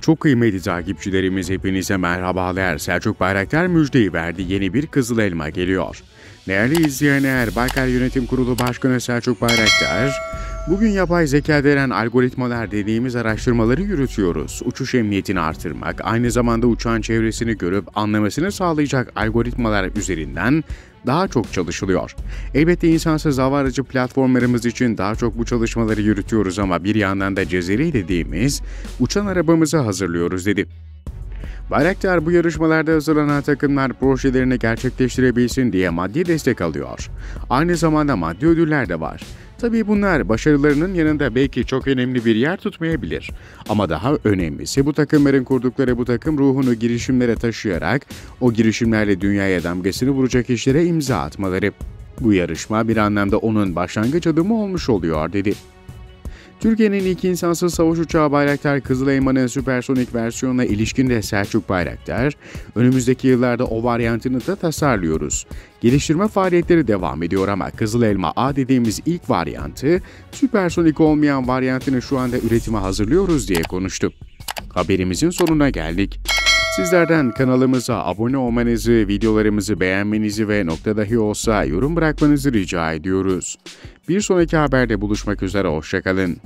Çok kıymetli takipçilerimiz hepinize merhabalar. Selçuk Bayraktar müjdeyi verdi. Yeni bir Kızıl Elma geliyor. Değerli izleyenler, Baykar Yönetim Kurulu Başkanı Selçuk Bayraktar, bugün yapay zeka denen algoritmalar dediğimiz araştırmaları yürütüyoruz. Uçuş emniyetini artırmak, aynı zamanda uçağın çevresini görüp anlamasını sağlayacak algoritmalar üzerinden daha çok çalışılıyor. Elbette insansız hava aracı platformlarımız için daha çok bu çalışmaları yürütüyoruz ama bir yandan da Cezeri dediğimiz uçan arabamızı hazırlıyoruz dedi. Bayraktar bu yarışmalarda hazırlanan takımlar projelerini gerçekleştirebilsin diye maddi destek alıyor. Aynı zamanda maddi ödüller de var. Tabii bunlar başarılarının yanında belki çok önemli bir yer tutmayabilir. Ama daha önemlisi bu takımların kurdukları bu takım ruhunu girişimlere taşıyarak o girişimlerle dünyaya damgasını vuracak işlere imza atmaları. Bu yarışma bir anlamda onun başlangıç adımı olmuş oluyor dedi. Türkiye'nin ilk insansız savaş uçağı Bayraktar Kızıl Elma'nın süpersonik versiyonuna ilişkin de Selçuk Bayraktar, önümüzdeki yıllarda o varyantını da tasarlıyoruz. Geliştirme faaliyetleri devam ediyor ama Kızıl Elma A dediğimiz ilk varyantı, süpersonik olmayan varyantını şu anda üretime hazırlıyoruz diye konuştu. Haberimizin sonuna geldik. Sizlerden kanalımıza abone olmanızı, videolarımızı beğenmenizi ve nokta dahi olsa yorum bırakmanızı rica ediyoruz. Bir sonraki haberde buluşmak üzere, hoşçakalın.